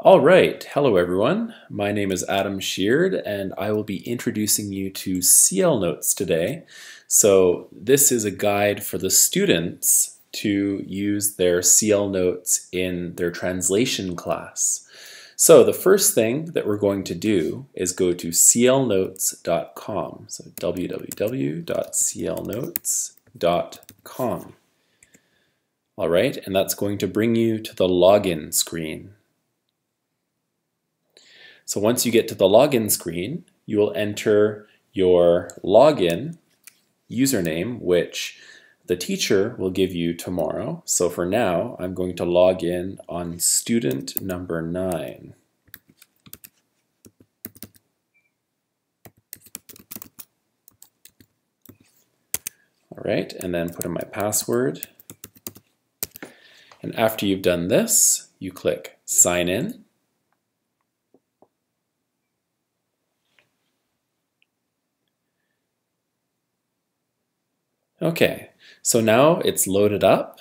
All right, hello everyone. My name is Adam Sheard and I will be introducing you to CL Notes today. So this is a guide for the students to use their CL Notes in their translation class. So the first thing that we're going to do is go to clnotes.com. So www.clnotes.com. All right, and that's going to bring you to the login screen. So once you get to the login screen, you will enter your login username, which the teacher will give you tomorrow. So for now, I'm going to log in on student number nine. All right, and then put in my password. And after you've done this, you click sign in. Okay, so now it's loaded up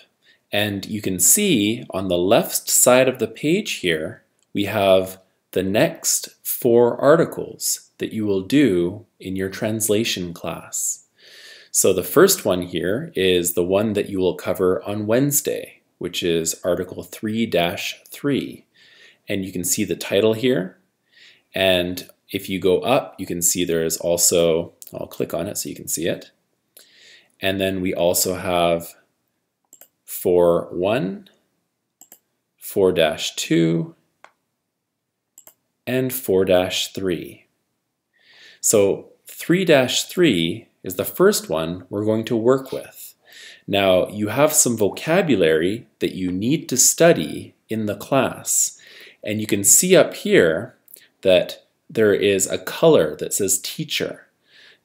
and you can see on the left side of the page here, we have the next four articles that you will do in your translation class. So the first one here is the one that you will cover on Wednesday, which is Article 3-3. And you can see the title here. And if you go up, you can see there is also, I'll click on it so you can see it. And then we also have 4.1, 4-2, and 4-3. So 3-3 is the first one we're going to work with. Now, you have some vocabulary that you need to study in the class. And you can see up here that there is a color that says teacher.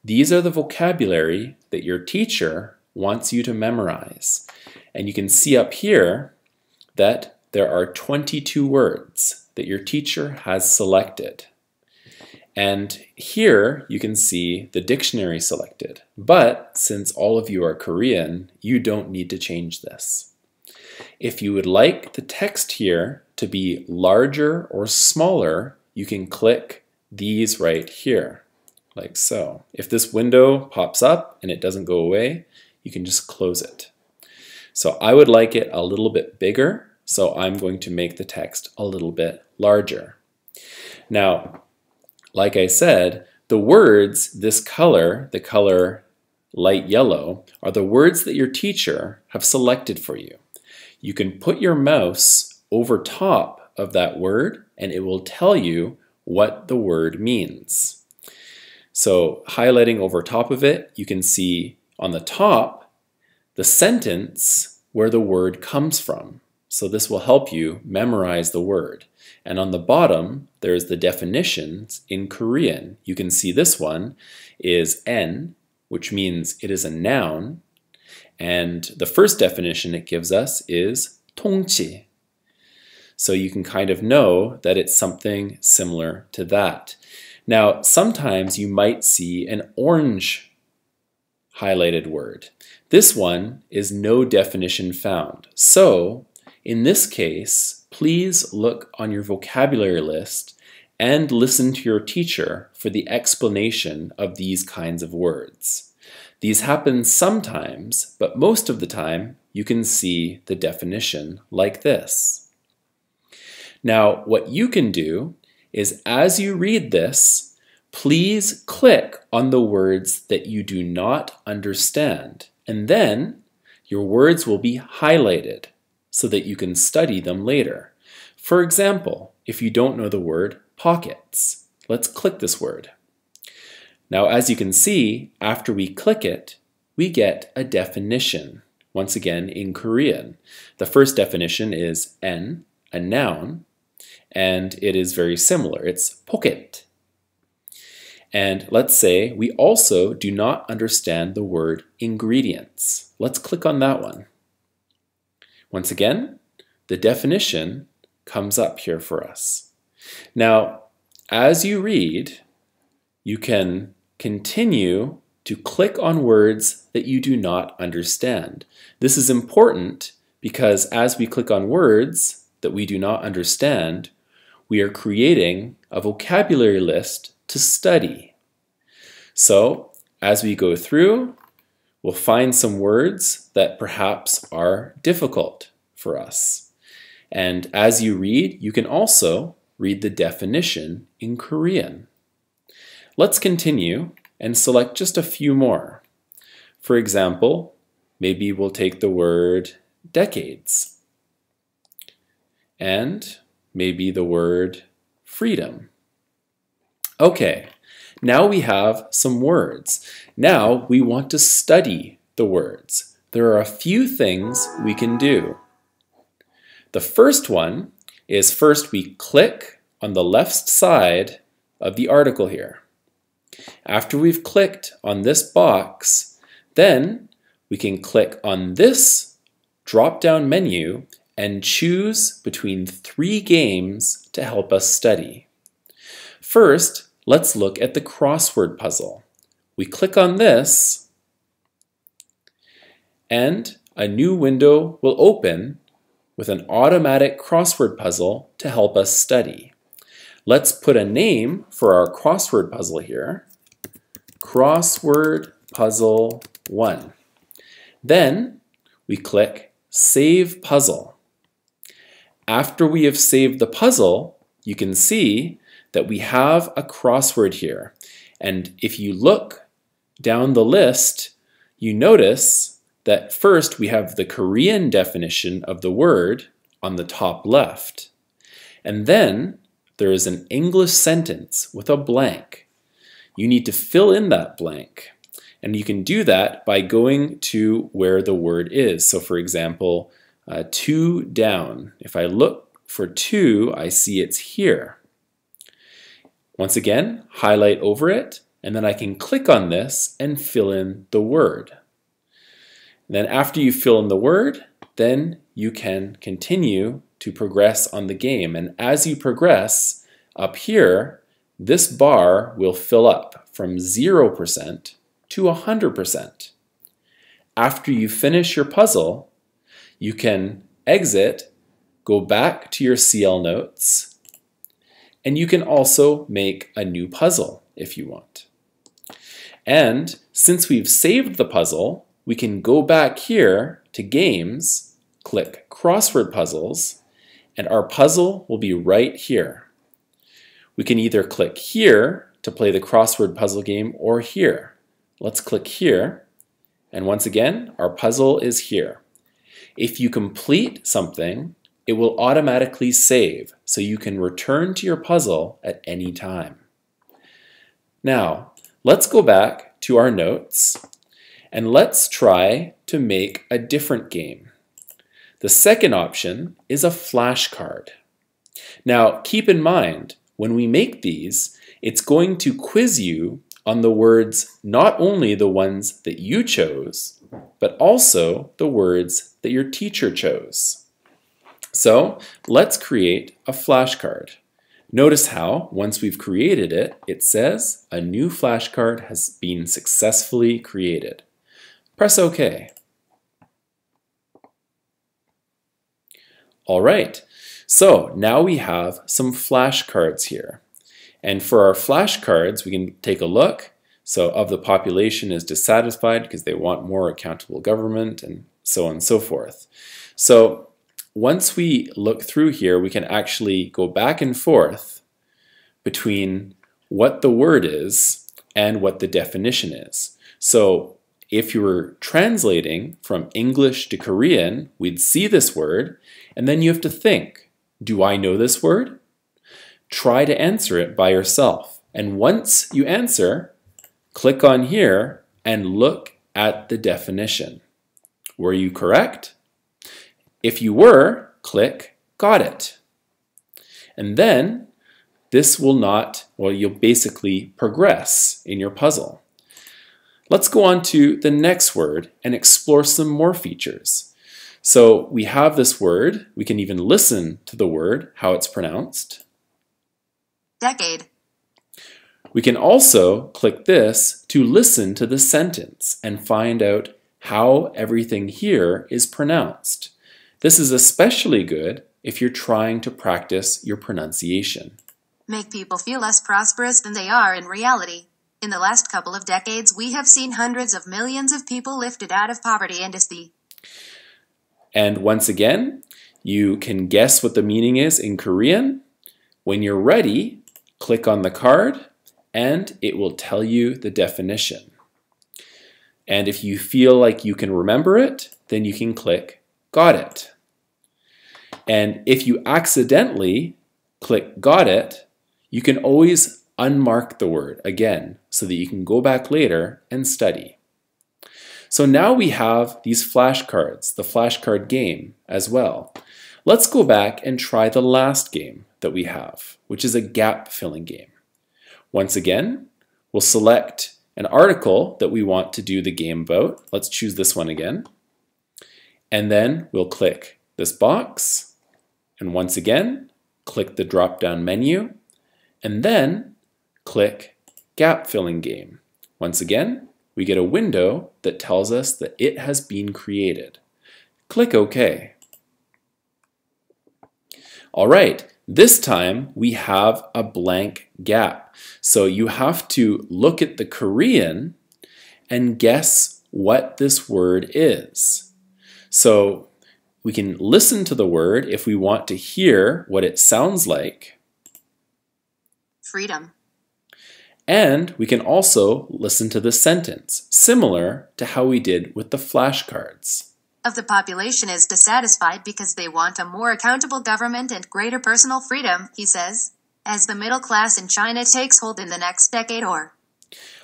These are the vocabulary that your teacher wants you to memorize. And you can see up here that there are 22 words that your teacher has selected. And here you can see the dictionary selected. But since all of you are Korean, you don't need to change this. If you would like the text here to be larger or smaller, you can click these right here like so. If this window pops up and it doesn't go away, you can just close it. So I would like it a little bit bigger, so I'm going to make the text a little bit larger. Now, like I said, the words, this color, the color light yellow, are the words that your teacher have selected for you. You can put your mouse over top of that word and it will tell you what the word means. So highlighting over top of it, you can see on the top the sentence where the word comes from. So this will help you memorize the word. And on the bottom, there's the definitions in Korean. You can see this one is n, which means it is a noun. And the first definition it gives us is 통치. So you can kind of know that it's something similar to that. Now, sometimes you might see an orange highlighted word. This one is no definition found. So, in this case, please look on your vocabulary list and listen to your teacher for the explanation of these kinds of words. These happen sometimes, but most of the time you can see the definition like this. Now, what you can do is as you read this, please click on the words that you do not understand, and then your words will be highlighted so that you can study them later. For example, if you don't know the word pockets, let's click this word. Now, as you can see, after we click it, we get a definition, once again in Korean. The first definition is en, a noun, and it is very similar. It's pocket. And let's say we also do not understand the word ingredients. Let's click on that one. Once again, the definition comes up here for us. Now, as you read, you can continue to click on words that you do not understand. This is important because as we click on words that we do not understand, we are creating a vocabulary list to study. So as we go through, we'll find some words that perhaps are difficult for us. And as you read, you can also read the definition in Korean. Let's continue and select just a few more. For example, maybe we'll take the word decades and maybe the word freedom. Okay, now we have some words. Now we want to study the words. There are a few things we can do. The first one is first we click on the left side of the article here. After we've clicked on this box, then we can click on this drop-down menu and choose between three games to help us study. First, let's look at the crossword puzzle. We click on this and a new window will open with an automatic crossword puzzle to help us study. Let's put a name for our crossword puzzle here. Crossword Puzzle 1. Then we click Save Puzzle. After we have saved the puzzle, you can see that we have a crossword here. And if you look down the list, you notice that first we have the Korean definition of the word on the top left. And then there is an English sentence with a blank. You need to fill in that blank. And you can do that by going to where the word is. So for example, uh, two down. If I look for two, I see it's here. Once again, highlight over it, and then I can click on this and fill in the word. And then after you fill in the word, then you can continue to progress on the game. And as you progress, up here, this bar will fill up from 0% to 100%. After you finish your puzzle, you can exit, go back to your CL notes, and you can also make a new puzzle if you want. And since we've saved the puzzle, we can go back here to Games, click Crossword Puzzles, and our puzzle will be right here. We can either click here to play the crossword puzzle game or here. Let's click here, and once again, our puzzle is here. If you complete something, it will automatically save, so you can return to your puzzle at any time. Now, let's go back to our notes and let's try to make a different game. The second option is a flashcard. Now, keep in mind, when we make these, it's going to quiz you on the words, not only the ones that you chose, but also the words that your teacher chose. So let's create a flashcard. Notice how, once we've created it, it says a new flashcard has been successfully created. Press OK. All right, so now we have some flashcards here. And for our flashcards, we can take a look. So of the population is dissatisfied because they want more accountable government and so on and so forth. So once we look through here, we can actually go back and forth between what the word is and what the definition is. So if you were translating from English to Korean, we'd see this word, and then you have to think, do I know this word? Try to answer it by yourself. And once you answer, click on here and look at the definition. Were you correct? If you were, click Got it. And then this will not, well, you'll basically progress in your puzzle. Let's go on to the next word and explore some more features. So we have this word, we can even listen to the word, how it's pronounced. Decade. We can also click this to listen to the sentence and find out how everything here is pronounced. This is especially good if you're trying to practice your pronunciation. Make people feel less prosperous than they are in reality. In the last couple of decades, we have seen hundreds of millions of people lifted out of poverty and the And once again, you can guess what the meaning is in Korean. When you're ready, click on the card and it will tell you the definition. And if you feel like you can remember it, then you can click Got It. And if you accidentally click Got It, you can always unmark the word again so that you can go back later and study. So now we have these flashcards, the flashcard game as well. Let's go back and try the last game that we have, which is a gap filling game. Once again, we'll select an article that we want to do the game about. Let's choose this one again. And then we'll click this box. And once again, click the drop down menu. And then click Gap Filling Game. Once again, we get a window that tells us that it has been created. Click OK. All right, this time we have a blank gap. So you have to look at the Korean and guess what this word is. So we can listen to the word if we want to hear what it sounds like. Freedom. And we can also listen to the sentence, similar to how we did with the flashcards of the population is dissatisfied because they want a more accountable government and greater personal freedom, he says, as the middle class in China takes hold in the next decade or.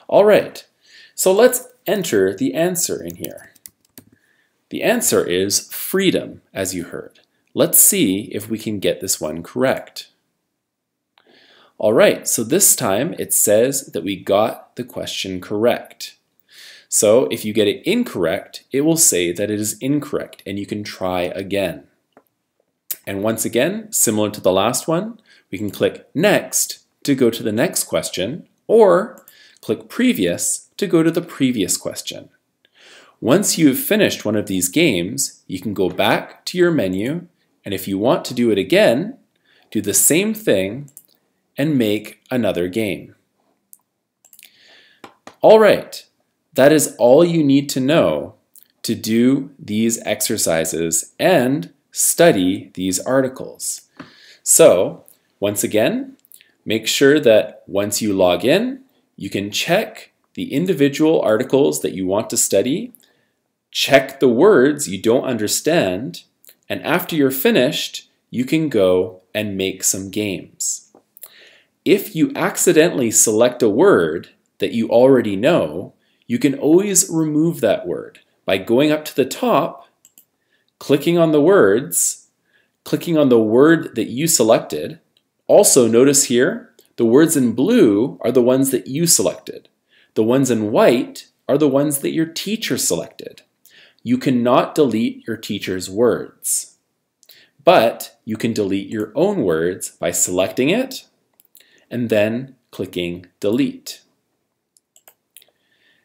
All right, so let's enter the answer in here. The answer is freedom, as you heard. Let's see if we can get this one correct. All right, so this time it says that we got the question correct. So if you get it incorrect, it will say that it is incorrect and you can try again. And once again, similar to the last one, we can click Next to go to the next question or click Previous to go to the previous question. Once you have finished one of these games, you can go back to your menu and if you want to do it again, do the same thing and make another game. All right, that is all you need to know to do these exercises and study these articles. So, once again, make sure that once you log in, you can check the individual articles that you want to study, check the words you don't understand, and after you're finished, you can go and make some games. If you accidentally select a word that you already know, you can always remove that word by going up to the top, clicking on the words, clicking on the word that you selected. Also notice here, the words in blue are the ones that you selected. The ones in white are the ones that your teacher selected. You cannot delete your teacher's words, but you can delete your own words by selecting it and then clicking delete.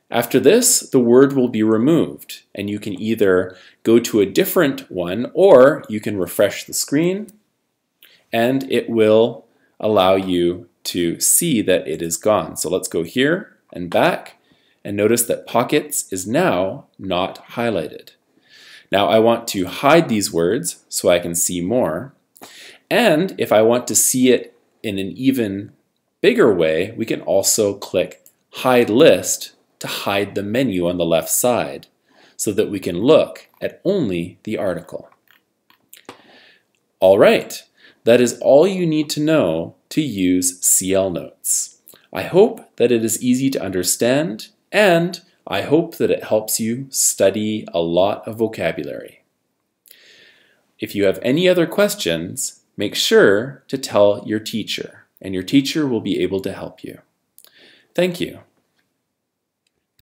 After this, the word will be removed, and you can either go to a different one or you can refresh the screen, and it will allow you to see that it is gone. So let's go here and back, and notice that pockets is now not highlighted. Now I want to hide these words so I can see more. And if I want to see it in an even bigger way, we can also click Hide List to hide the menu on the left side so that we can look at only the article. All right, that is all you need to know to use CL Notes. I hope that it is easy to understand and I hope that it helps you study a lot of vocabulary. If you have any other questions, make sure to tell your teacher and your teacher will be able to help you. Thank you.